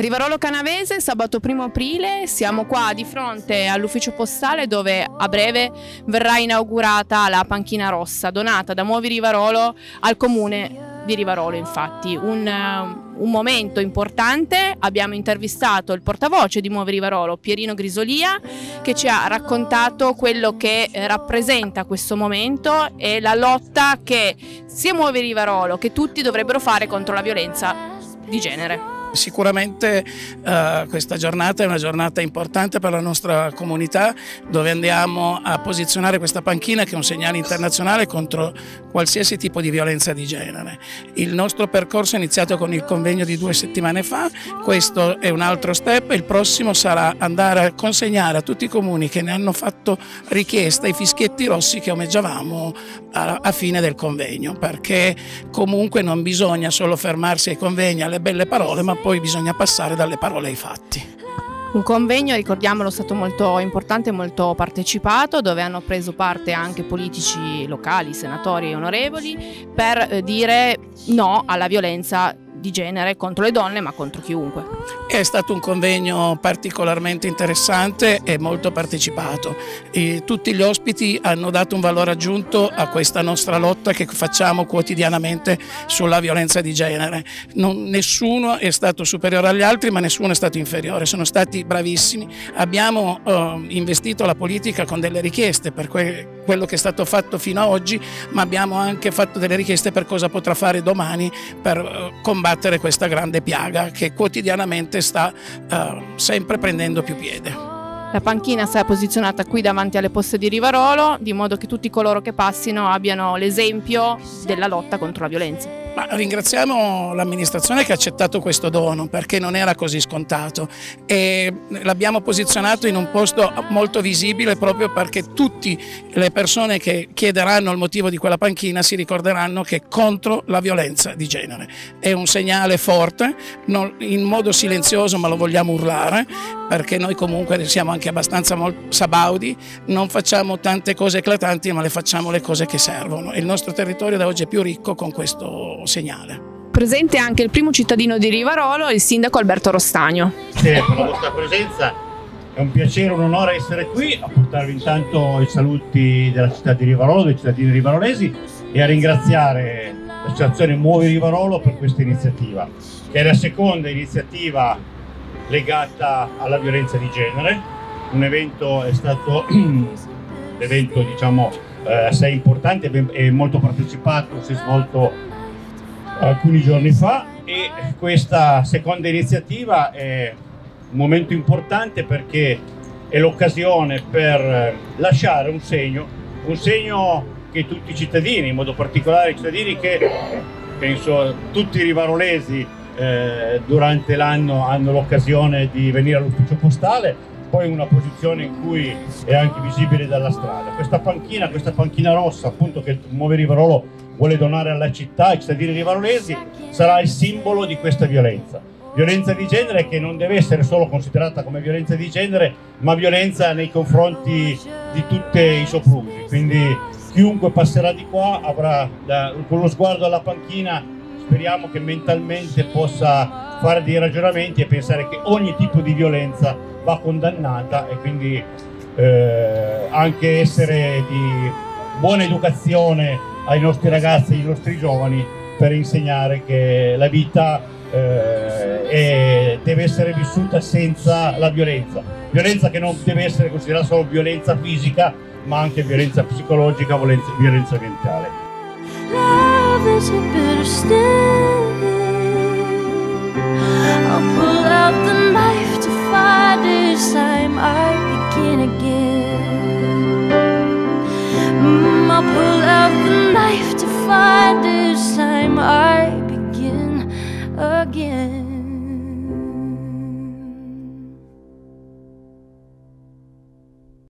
Rivarolo Canavese, sabato 1 aprile, siamo qua di fronte all'ufficio postale dove a breve verrà inaugurata la panchina rossa donata da Muovi Rivarolo al comune di Rivarolo. Infatti, un, uh, un, momento importante, abbiamo intervistato il portavoce di Muovi Rivarolo, Pierino Grisolia, che ci ha raccontato quello che rappresenta questo momento e la lotta che sia Muovi Rivarolo che tutti dovrebbero fare contro la violenza di genere. Sicuramente uh, questa giornata è una giornata importante per la nostra comunità dove andiamo a posizionare questa panchina che è un segnale internazionale contro qualsiasi tipo di violenza di genere. Il nostro percorso è iniziato con il convegno di due settimane fa, questo è un altro step, il prossimo sarà andare a consegnare a tutti i comuni che ne hanno fatto richiesta i fischietti rossi che omeggiavamo a, a fine del convegno perché comunque non bisogna solo fermarsi ai convegni alle belle parole ma poi bisogna passare dalle parole ai fatti. Un convegno, ricordiamolo, stato molto importante e molto partecipato, dove hanno preso parte anche politici locali, senatori e onorevoli, per eh, dire no alla violenza di genere contro le donne ma contro chiunque. È stato un convegno particolarmente interessante e molto partecipato. E tutti gli ospiti hanno dato un valore aggiunto a questa nostra lotta che facciamo quotidianamente sulla violenza di genere. Non, nessuno è stato superiore agli altri ma nessuno è stato inferiore, sono stati bravissimi. Abbiamo eh, investito la politica con delle richieste per que quello che è stato fatto fino ad oggi ma abbiamo anche fatto delle richieste per cosa potrà fare domani per eh, combattere questa grande piaga che quotidianamente sta uh, sempre prendendo più piede. La panchina sarà posizionata qui davanti alle poste di Rivarolo, di modo che tutti coloro che passino abbiano l'esempio della lotta contro la violenza. Ma ringraziamo l'amministrazione che ha accettato questo dono perché non era così scontato e l'abbiamo posizionato in un posto molto visibile proprio perché tutte le persone che chiederanno il motivo di quella panchina si ricorderanno che è contro la violenza di genere. È un segnale forte, in modo silenzioso ma lo vogliamo urlare perché noi comunque siamo anche abbastanza sabaudi, non facciamo tante cose eclatanti ma le facciamo le cose che servono e il nostro territorio da oggi è più ricco con questo segnale. Presente anche il primo cittadino di Rivarolo, il sindaco Alberto Rostagno. Grazie per la vostra presenza, è un piacere, un onore essere qui a portarvi intanto i saluti della città di Rivarolo, dei cittadini rivarolesi e a ringraziare l'associazione Muovi Rivarolo per questa iniziativa, che è la seconda iniziativa legata alla violenza di genere. Un evento è stato l'evento diciamo eh, assai importante e molto partecipato, si è svolto alcuni giorni fa e questa seconda iniziativa è un momento importante perché è l'occasione per lasciare un segno, un segno che tutti i cittadini, in modo particolare i cittadini che penso tutti i rivarolesi eh, durante l'anno hanno l'occasione di venire all'ufficio postale, poi una posizione in cui è anche visibile dalla strada. Questa panchina, questa panchina rossa appunto che Muove Rivarolo vuole donare alla città, ai cittadini rivarolesi, sarà il simbolo di questa violenza. Violenza di genere che non deve essere solo considerata come violenza di genere, ma violenza nei confronti di tutti i soprusi. Quindi chiunque passerà di qua avrà, da, con lo sguardo alla panchina, speriamo che mentalmente possa fare dei ragionamenti e pensare che ogni tipo di violenza va condannata e quindi eh, anche essere di buona educazione ai nostri ragazzi, ai nostri giovani per insegnare che la vita eh, è, deve essere vissuta senza la violenza. Violenza che non deve essere considerata solo violenza fisica, ma anche violenza psicologica, violenza, violenza mentale. Love is a bitter I'll pull out the knife find is